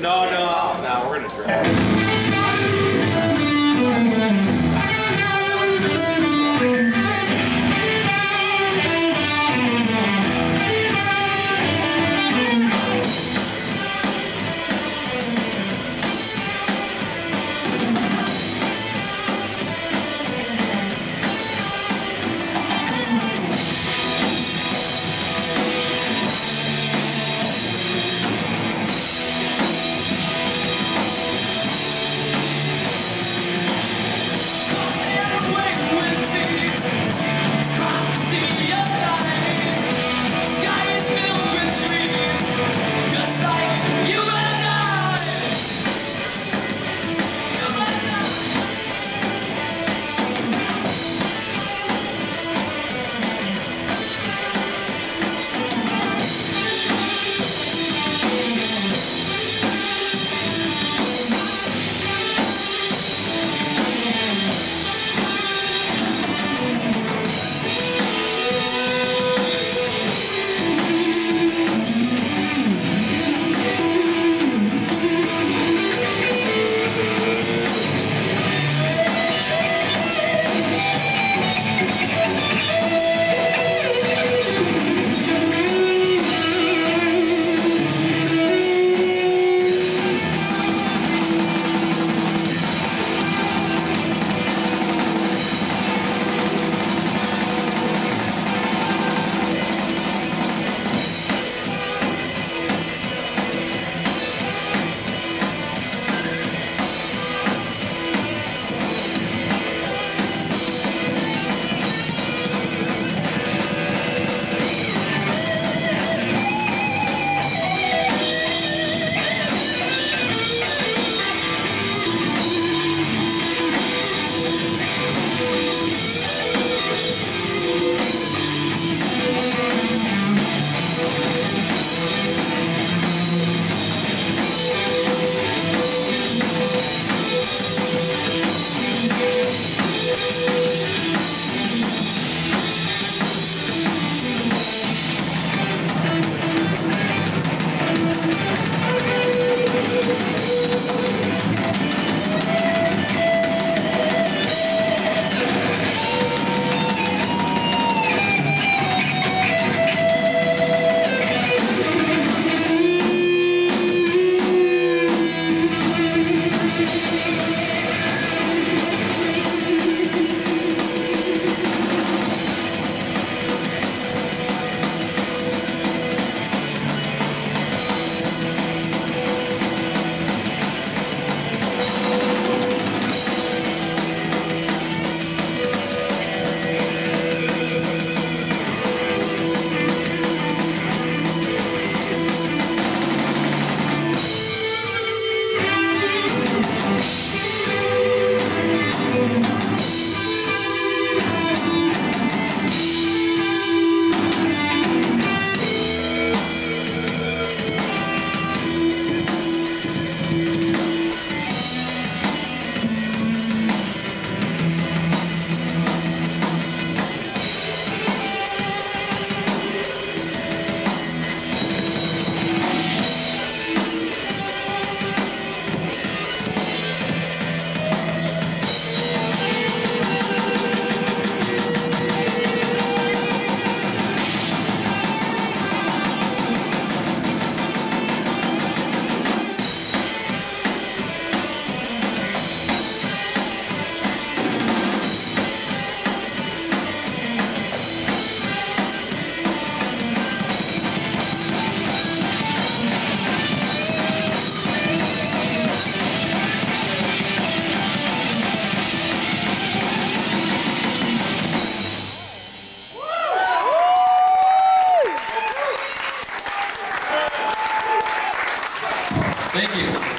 No, no, no, we're gonna drive. Thank you.